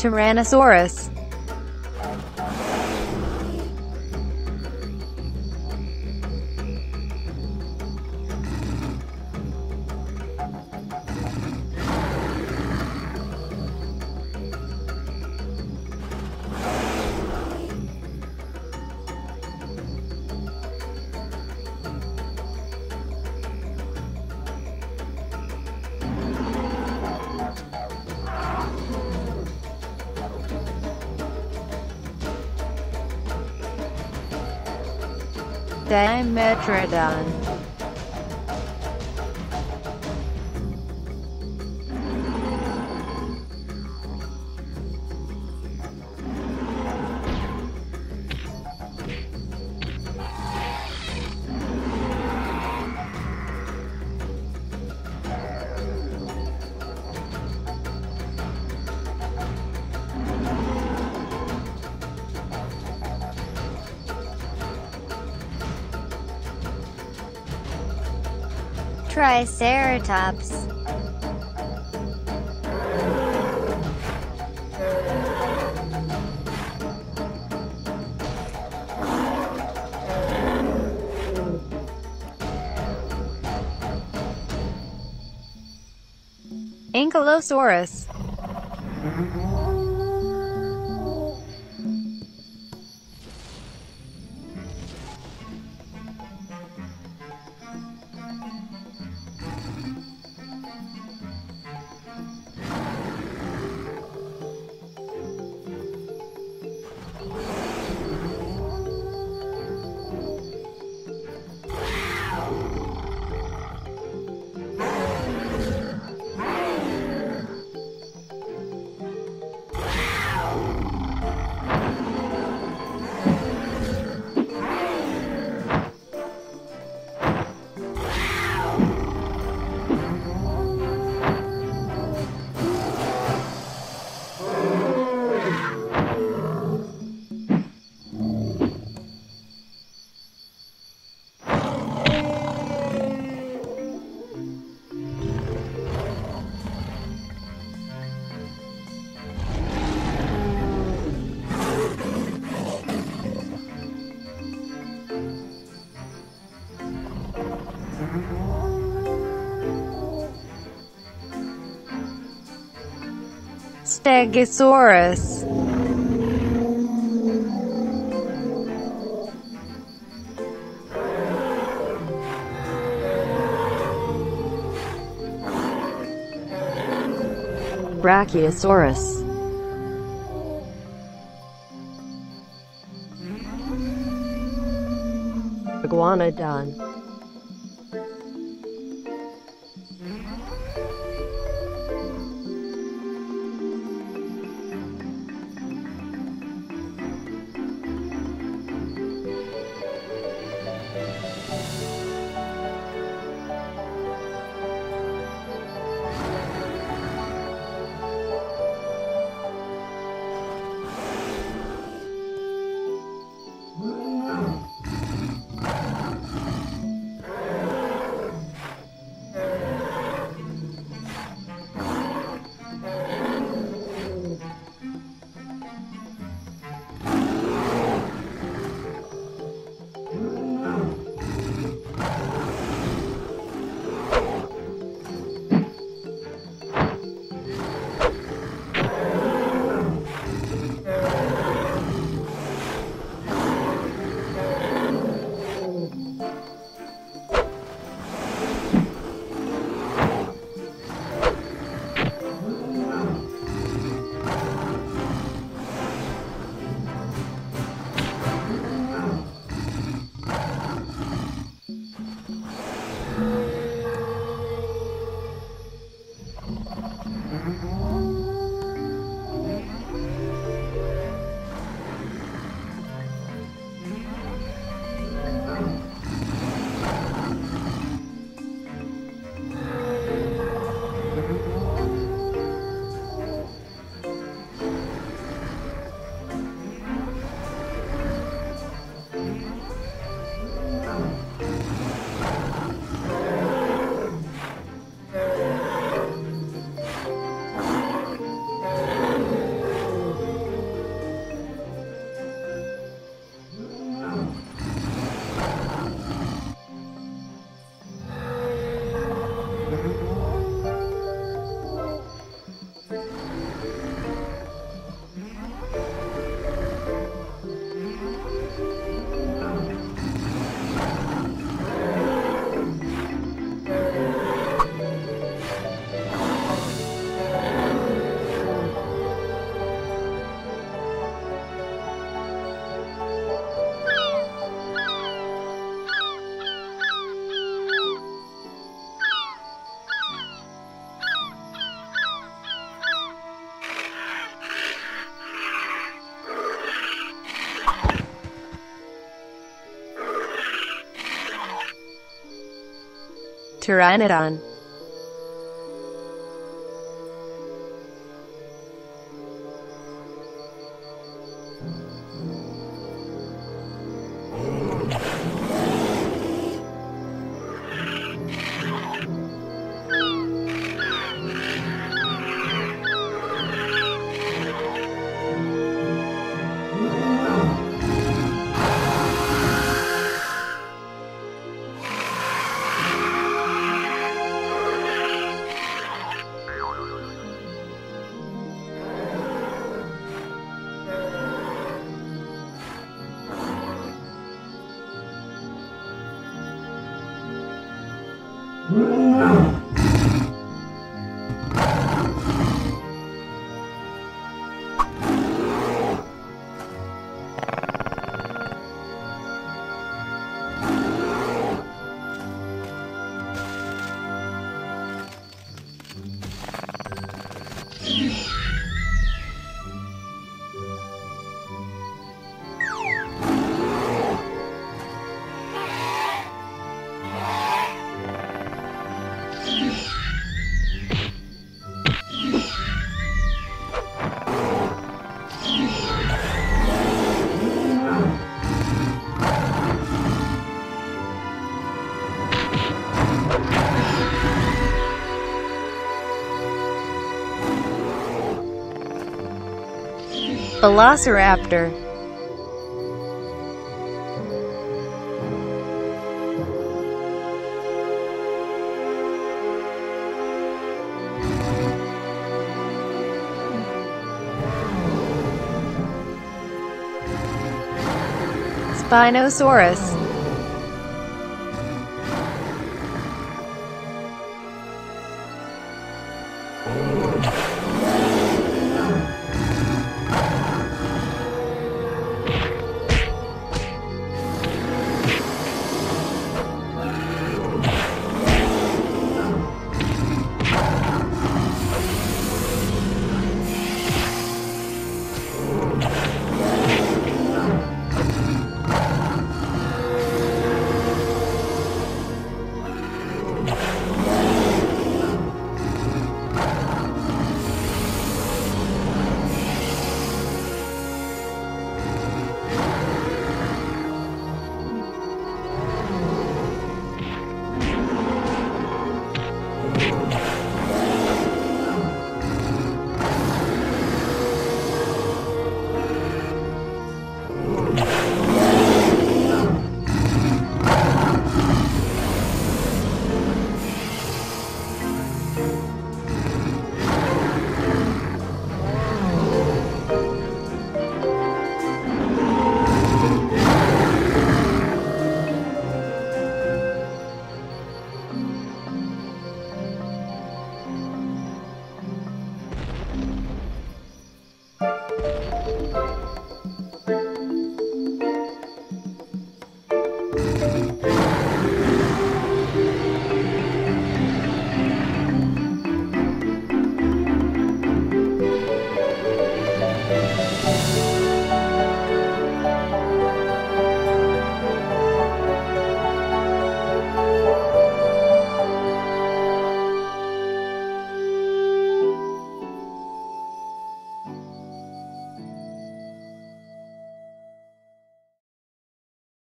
Tyrannosaurus Dimetrodon Triceratops. Ankylosaurus Stegosaurus. Brachiosaurus. Iguanodon Pteranodon. Velociraptor. Spinosaurus.